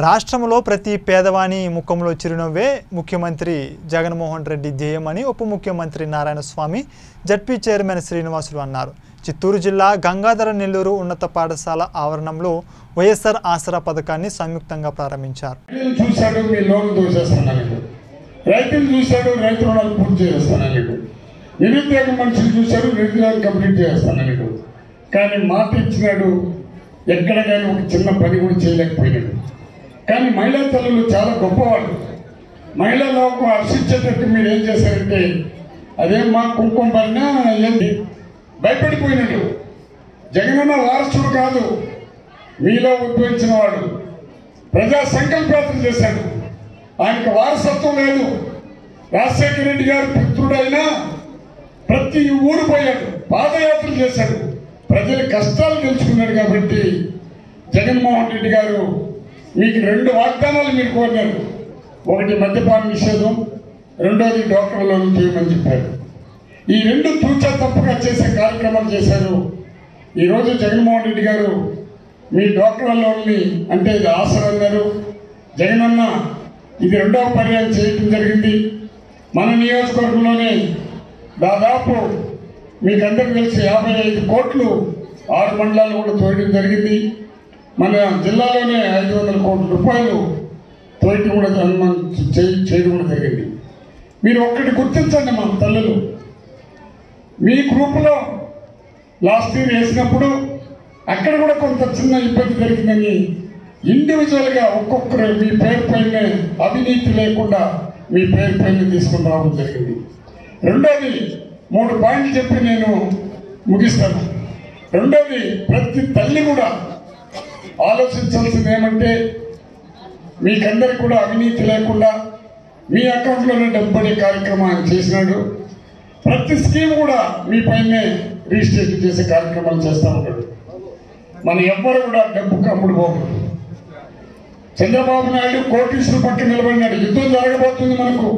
రాష్ట్రంలో ప్రతి పేదవాని ముఖంలో చిరునవ్వే ముఖ్యమంత్రి జగన్మోహన్ రెడ్డి ధ్యేయమని ఉప ముఖ్యమంత్రి నారాయణ స్వామి జడ్పీ చైర్మన్ శ్రీనివాసులు అన్నారు. చిత్తూరు జిల్లా గంగాధర నెల్లూరు ఉన్నత పాఠశాల ఆవరణంలో వైఎస్ఆర్ ఆసరా పథకాన్ని సంయుక్తంగా ప్రారంభించారు. రైతులు చూశాడు రైతు రుణాలు పూర్తి చేస్తానని నిరుద్యోగ మనుషులు చూశాడు నిరుద్యోగం కంప్లీట్ చేస్తానని కానీ మాట ఇచ్చినాడు ఎక్కడ కానీ ఒక చిన్న పని కూడా చేయలేకపోయినాడు. కానీ మహిళా తల్లులు చాలా గొప్పవాళ్ళు. ఒక హర్షించేటట్టు మీరు ఏం చేశారంటే అదే మా కుంకుమ పడినా ఏంటి భయపడిపోయినాడు జగనన్న వారసుడు కాదు మీలో ఉద్భవించిన వాడు. ప్రజా సంకల్పయాత్ర చేశాడు. ఆయనకు వారసత్వం లేదు. రాజశేఖర రెడ్డి గారు పుత్రుడైనా ప్రతి ఊరు పోయాడు పాదయాత్ర చేశాడు. ప్రజల కష్టాలు తెలుసుకున్నాడు కాబట్టి జగన్మోహన్ రెడ్డి గారు మీకు రెండు వాగ్దానాలు మీరు కోరారు ఒకటి మద్యపాన నిషేధం రెండోది డాక్టర్ లోన్ చేయమని చెప్పారు. ఈ రెండు తూచా తప్పుగా చేసే కార్యక్రమాలు చేశారు. ఈరోజు జగన్మోహన్ రెడ్డి గారు మీ డాక్టర్ లోన్ని అంటే ఇది ఆసరా అన్నారు. జగనన్న ఇది రెండవ పర్యాయం చేయటం జరిగింది. మన నియోజకవర్గంలోనే దాదాపు మీకందరికీ తెలిసి యాభై ఐదు కోట్లు ఆరు మండలాలు కూడా తోయడం జరిగింది. మన జిల్లాలోనే ఐదు వందల కోట్ల రూపాయలు తోయటం కూడా మనం చేయడం కూడా జరిగింది. మీరు ఒక్కటి గుర్తించండి మన తల్లులు. మీ గ్రూపులో లాస్ట్ ఇయర్ వేసినప్పుడు అక్కడ కూడా కొంత చిన్న ఇబ్బంది జరిగిందని ఇండివిజువల్గా ఒక్కొక్కరు మీ పేరు పైన అవినీతి లేకుండా మీ పేరు పైన తీసుకుని రావడం జరిగింది. రెండోది మూడు పాయింట్లు చెప్పి నేను ముగిస్తాను. రెండోది ప్రతి తల్లి కూడా ఆలోచించాల్సింది ఏమంటే మీకందరికి కూడా అవినీతి లేకుండా మీ అకౌంట్లోనే డబ్బు పడే కార్యక్రమం చేసినాడు. ప్రతి స్కీమ్ కూడా మీ పైనే రిజిస్ట్రేషన్ చేసే కార్యక్రమాలు చేస్తూ ఉంటాడు మన ఎవ్వరు కూడా డబ్బుకు కమ్ముడు పోకూడదు చంద్రబాబు నాయుడు కోటీశ్వరు పక్కన నిలబడినాడు. యుద్ధం జరగబోతుంది మనకు.